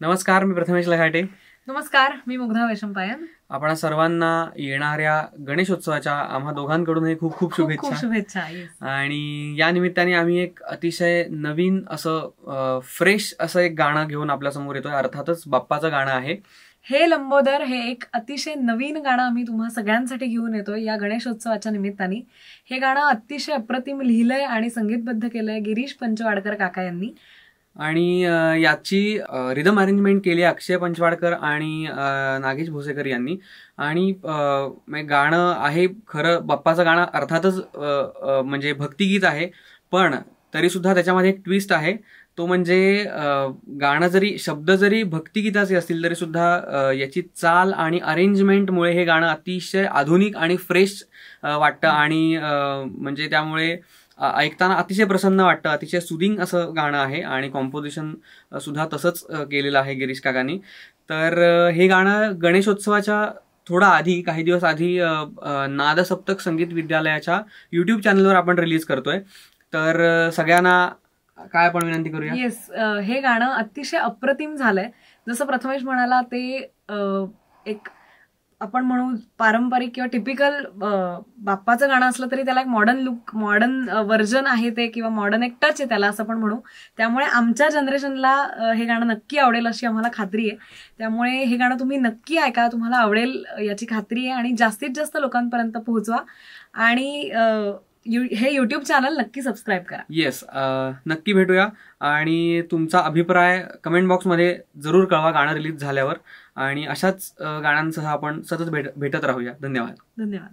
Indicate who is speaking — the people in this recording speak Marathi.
Speaker 1: नमस्कार मी प्रथमेश लघाटे
Speaker 2: नमस्कार मी मुग्धा वैशंपायन
Speaker 1: आपण सर्वांना येणाऱ्या गणेशोत्सवाच्या आम्हा दोघांकडूनही खूप खूप शुभेच्छा.
Speaker 2: शुभेच्छा.
Speaker 1: आणि या निमित्ताने आम्ही एक अतिशय नवीन असं फ्रेश असं एक गाणं घेऊन आपल्यासमोर येतोय. अर्थातच बाप्पाचं गाणं आहे.
Speaker 2: हे लंबोदर हे एक अतिशय नवीन गाणं आम्ही तुम्हा सगळ्यांसाठी घेऊन येतोय या गणेशोत्सवाच्या निमित्ताने. हे गाणं अतिशय अप्रतिम लिहिलंय आणि संगीतबद्ध केलंय गिरीश पंचवाडकर काका यांनी.
Speaker 1: आणि याची रिदम अरेंजमेंट केली आहे अक्षय पंचवाडकर आणि नागेश भोसेकर यांनी. आणि गाणं आहे खरं बाप्पाचं गाणं अर्थातच म्हणजे भक्तिगीत आहे. पण तरी सुद्धा त्याच्यामध्ये एक ट्विस्ट आहे. तो म्हणजे गाणं जरी शब्द जरी भक्तिगीताचे असतील तरी सुद्धा याची चाल आणि अरेंजमेंटमुळे हे गाणं अतिशय आधुनिक आणि फ्रेश वाटतं. आणि म्हणजे त्यामुळे ऐकताना अतिशय प्रसन्न वाटतं. अतिशय सुदिंग असं गाणं आहे आणि कॉम्पोजिशन सुद्धा तसंच केलेलं आहे गिरीश काकांनी. तर हे गाणं गणेशोत्सवाच्या थोडा आधी काही दिवस आधी नादसप्तक संगीत विद्यालयाच्या युट्यूब चॅनलवर आपण रिलीज करतोय. तर सगळ्यांना काय आपण विनंती करूया?
Speaker 2: येस हे गाणं अतिशय अप्रतिम झालंय. जसं प्रथमेश म्हणाला ते एक आपण म्हणू पारंपरिक किंवा टिपिकल बाप्पाचं गाणं असलं तरी त्याला एक मॉडर्न लुक मॉडर्न व्हर्जन आहे ते किंवा मॉडर्न एक टच आहे त्याला असं पण म्हणू. त्यामुळे आमच्या जनरेशनला हे गाणं नक्की आवडेल अशी आम्हाला खात्री आहे. त्यामुळे हे गाणं तुम्ही नक्की ऐका तुम्हाला आवडेल याची खात्री आहे आणि जास्तीत जास्त लोकांपर्यंत पोहोचवा. आणि हे युट्यूब चॅनल नक्की सबस्क्राईब करा.
Speaker 1: येस नक्की भेटूया. आणि तुमचा अभिप्राय कमेंट बॉक्समध्ये जरूर कळवा गाणं रिलीज झाल्यावर. आणि अशाच गाण्यांसह आपण सतत भेट भेटत राहूया. धन्यवाद.
Speaker 2: धन्यवाद.